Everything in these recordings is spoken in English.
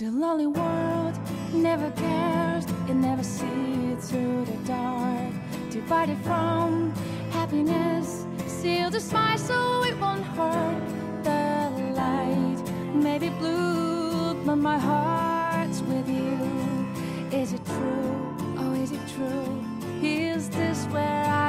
The lonely world never cares, it never sees through the dark. Divided from happiness, seal the smile so it won't hurt. The light may be blue, but my heart's with you. Is it true? Oh, is it true? Is this where I?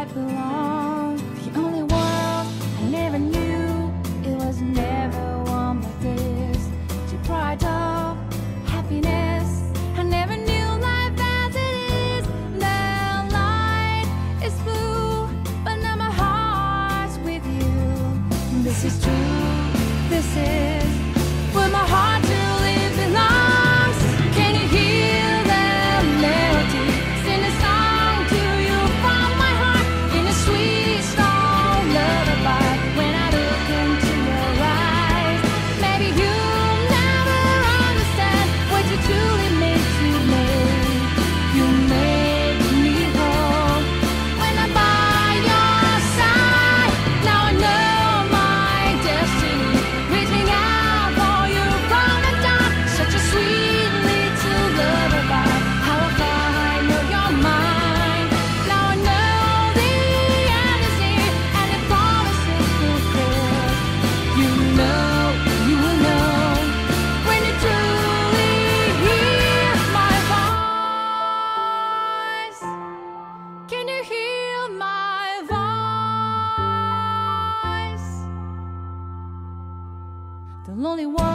lonely one.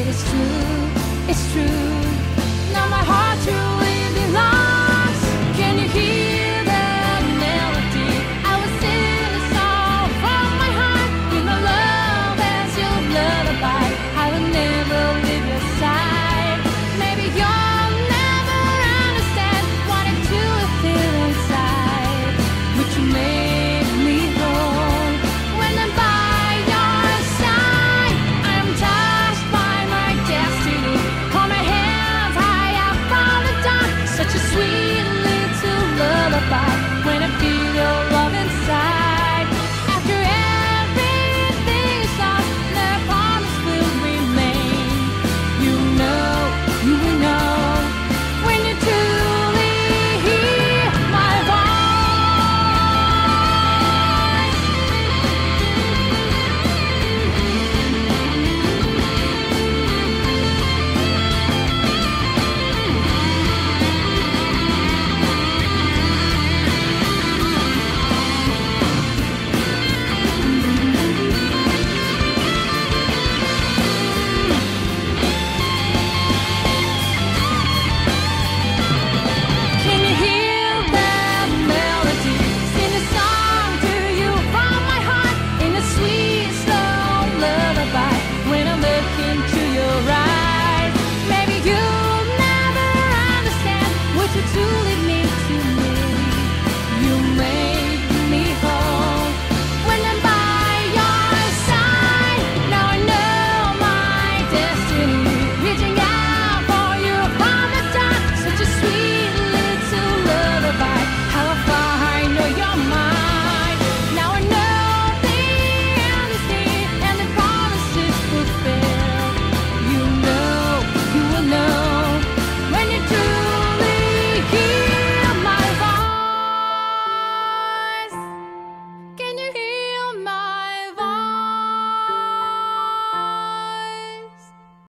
it is true, it's true.